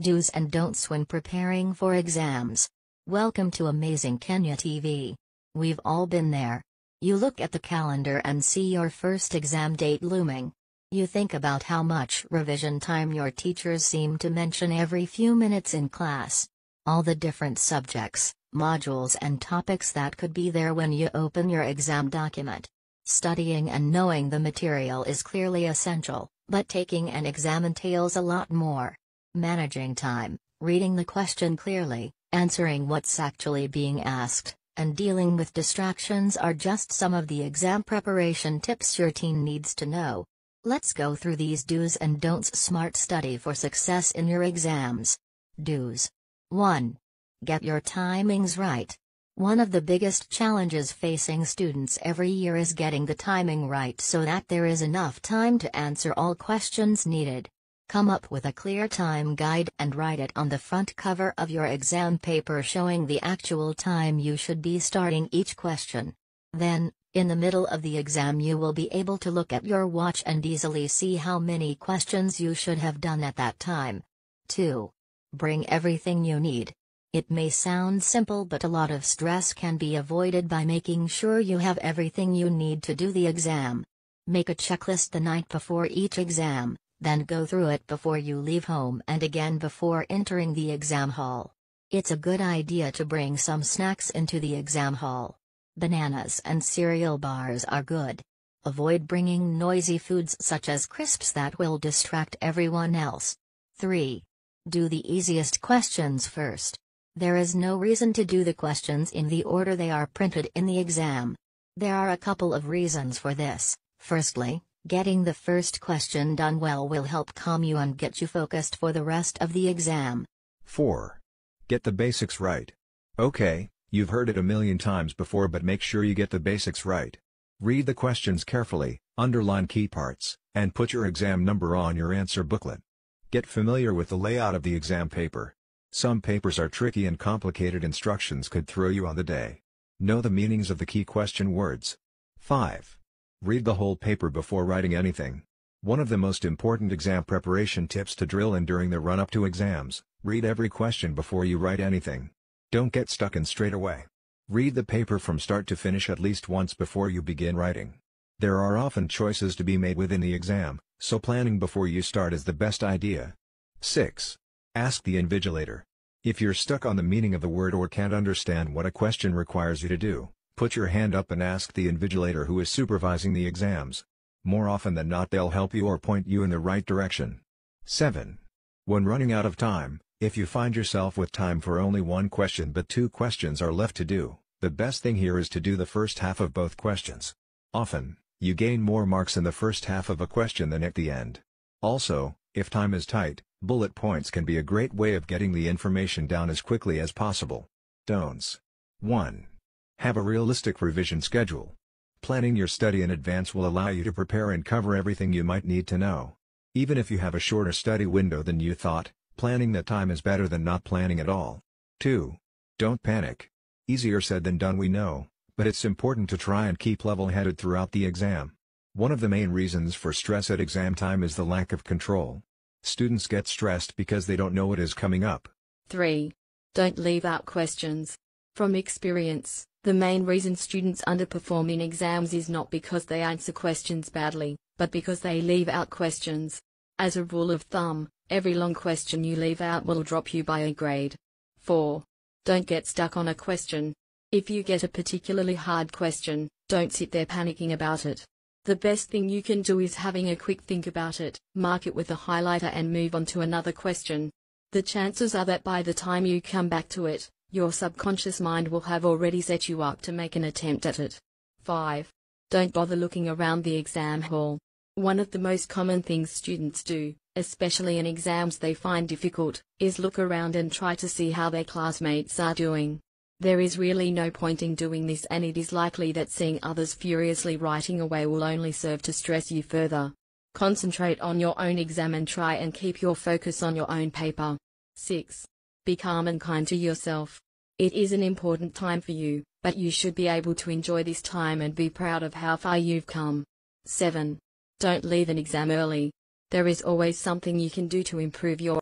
Do's and don'ts when preparing for exams. Welcome to Amazing Kenya TV. We've all been there. You look at the calendar and see your first exam date looming. You think about how much revision time your teachers seem to mention every few minutes in class. All the different subjects, modules, and topics that could be there when you open your exam document. Studying and knowing the material is clearly essential, but taking an exam entails a lot more. Managing time, reading the question clearly, answering what's actually being asked, and dealing with distractions are just some of the exam preparation tips your teen needs to know. Let's go through these do's and don'ts smart study for success in your exams. Do's 1. Get your timings right. One of the biggest challenges facing students every year is getting the timing right so that there is enough time to answer all questions needed. Come up with a clear time guide and write it on the front cover of your exam paper showing the actual time you should be starting each question. Then, in the middle of the exam you will be able to look at your watch and easily see how many questions you should have done at that time. 2. Bring everything you need. It may sound simple but a lot of stress can be avoided by making sure you have everything you need to do the exam. Make a checklist the night before each exam, then go through it before you leave home and again before entering the exam hall. It's a good idea to bring some snacks into the exam hall. Bananas and cereal bars are good. Avoid bringing noisy foods such as crisps that will distract everyone else. 3. Do the easiest questions first. There is no reason to do the questions in the order they are printed in the exam. There are a couple of reasons for this. Firstly, Getting the first question done well will help calm you and get you focused for the rest of the exam. 4. Get the basics right. Okay, you've heard it a million times before but make sure you get the basics right. Read the questions carefully, underline key parts, and put your exam number on your answer booklet. Get familiar with the layout of the exam paper. Some papers are tricky and complicated instructions could throw you on the day. Know the meanings of the key question words. 5. Read the whole paper before writing anything. One of the most important exam preparation tips to drill in during the run-up to exams, read every question before you write anything. Don't get stuck in straight away. Read the paper from start to finish at least once before you begin writing. There are often choices to be made within the exam, so planning before you start is the best idea. 6. Ask the invigilator. If you're stuck on the meaning of the word or can't understand what a question requires you to do, Put your hand up and ask the invigilator who is supervising the exams. More often than not they'll help you or point you in the right direction. 7. When running out of time, if you find yourself with time for only one question but two questions are left to do, the best thing here is to do the first half of both questions. Often, you gain more marks in the first half of a question than at the end. Also, if time is tight, bullet points can be a great way of getting the information down as quickly as possible. Don'ts 1. Have a realistic revision schedule. Planning your study in advance will allow you to prepare and cover everything you might need to know. Even if you have a shorter study window than you thought, planning that time is better than not planning at all. 2. Don't panic. Easier said than done we know, but it's important to try and keep level-headed throughout the exam. One of the main reasons for stress at exam time is the lack of control. Students get stressed because they don't know what is coming up. 3. Don't leave out questions. From experience, the main reason students underperform in exams is not because they answer questions badly, but because they leave out questions. As a rule of thumb, every long question you leave out will drop you by a grade. 4. Don't get stuck on a question. If you get a particularly hard question, don't sit there panicking about it. The best thing you can do is having a quick think about it, mark it with a highlighter and move on to another question. The chances are that by the time you come back to it, your subconscious mind will have already set you up to make an attempt at it. 5. Don't bother looking around the exam hall. One of the most common things students do, especially in exams they find difficult, is look around and try to see how their classmates are doing. There is really no point in doing this and it is likely that seeing others furiously writing away will only serve to stress you further. Concentrate on your own exam and try and keep your focus on your own paper. 6. Be calm and kind to yourself. It is an important time for you, but you should be able to enjoy this time and be proud of how far you've come. 7. Don't leave an exam early. There is always something you can do to improve your